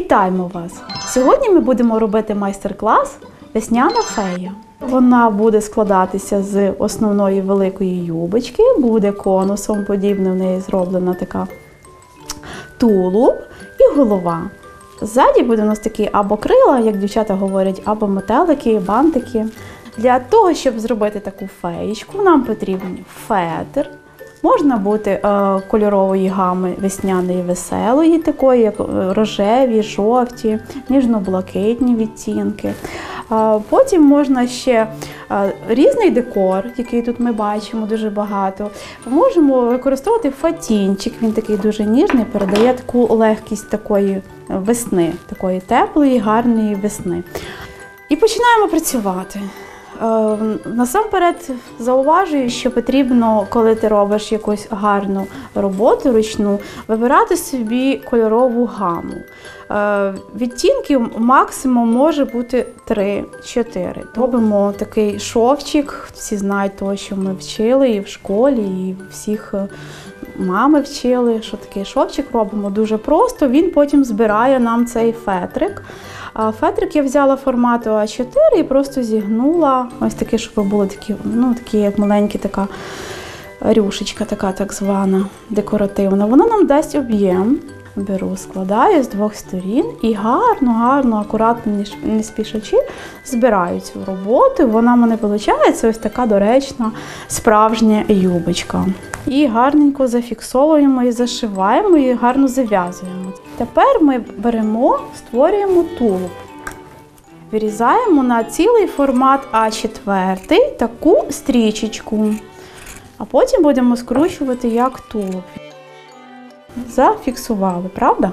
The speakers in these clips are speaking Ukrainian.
Вітаємо вас! Сьогодні ми будемо робити майстер-клас Весняна фея. Вона буде складатися з основної великої юбочки, буде конусом подібне, в неї зроблена така тулуб і голова. Ззаді буде у нас такі або крила, як дівчата говорять, або метелики, бантики. Для того, щоб зробити таку феєчку, нам потрібен фетр. Можна бути е, кольорової гами весняної веселої, такої, як е, рожеві, жовті, ніжно-блакитні відтінки. Е, потім можна ще різний декор, який тут ми бачимо дуже багато. Можемо використовувати фатінчик, він такий дуже ніжний, передає таку легкість такої весни, такої теплої, гарної весни. І починаємо працювати. Е, Насамперед зауважую, що потрібно, коли ти робиш якусь гарну роботу ручну, вибирати собі кольорову гаму. Е, Відтінків максимум може бути 3-4. Робимо такий шовчик, всі знають того, що ми вчили і в школі, і всіх е, мами вчили, що такий шовчик робимо дуже просто. Він потім збирає нам цей фетрик. Фетрик я взяла формату А4 і просто зігнула ось таке, щоб були такі, ну, такі маленькі така рюшечка, така так звана декоративна. Вона нам дасть об'єм. Беру, складаю з двох сторін і гарно, гарно, акуратно, не спішачи, збираю цю роботу. Вона в мене виходить ось така доречна справжня юбочка. І гарненько зафіксовуємо і зашиваємо, і гарно зав'язуємо. Тепер ми беремо, створюємо тулуб. Вирізаємо на цілий формат А4 таку стрічечку. А потім будемо скручувати як тулуб. Зафіксували, правда?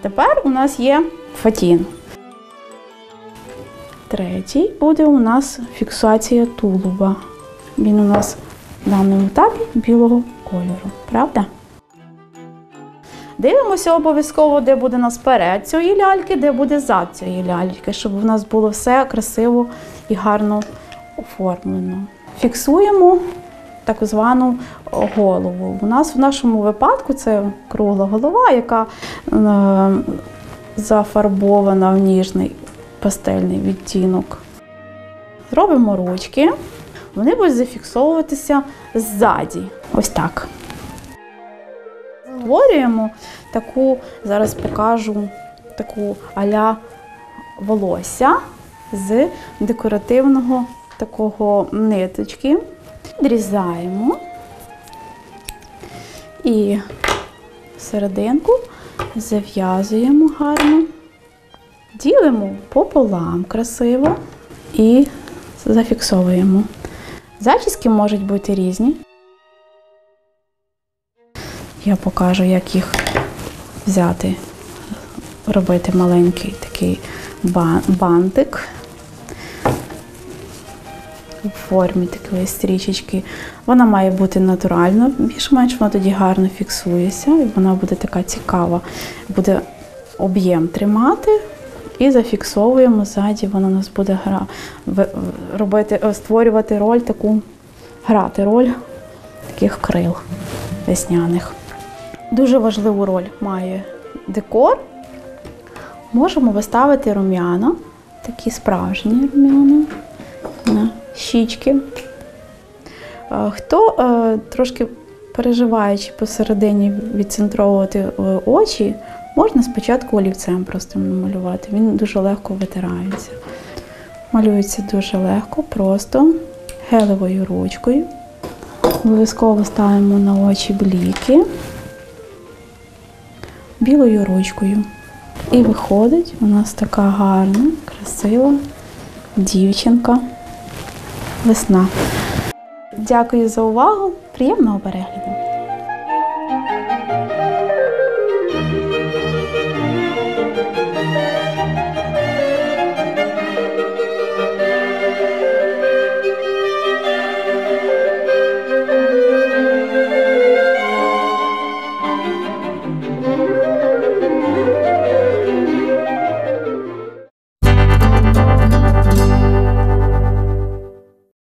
Тепер у нас є фатін. Третій буде у нас фіксація тулуба. Він у нас в даному етапі білого кольору, правда? Дивимося обов'язково, де буде у нас перед цієї ляльки, де буде зад цієї ляльки, щоб у нас було все красиво і гарно оформлено. Фіксуємо так звану голову. У нас в нашому випадку це кругла голова, яка е, зафарбована в ніжний пастельний відтінок. Зробимо ручки. Вони будуть зафіксовуватися ззаді. Ось так. Створюємо таку, зараз покажу таку аля волосся з декоративного такого ниточки. Відрізаємо і серединку зав'язуємо гарно, ділимо пополам красиво і зафіксовуємо. Зачіски можуть бути різні. Я покажу, як їх взяти, робити маленький такий ба- бантик у формі такої стрічечки. Вона має бути натуральна, більш-менш вона тоді гарно фіксується, і вона буде така цікава, буде об'єм тримати. І зафіксовуємо ззаді, вона у нас буде гра, в- в- робити, е, створювати роль таку, грати роль таких крил весняних. Дуже важливу роль має декор. Можемо виставити рум'яна, такі справжні рум'яна на щічки. Хто е, трошки переживаючи посередині відцентровувати е, очі, можна спочатку олівцем просто намалювати. Він дуже легко витирається. Малюється дуже легко, просто гелевою ручкою. Обов'язково ставимо на очі бліки білою ручкою. І виходить у нас така гарна, красива дівчинка. Весна. Дякую за увагу. Приємного перегляду!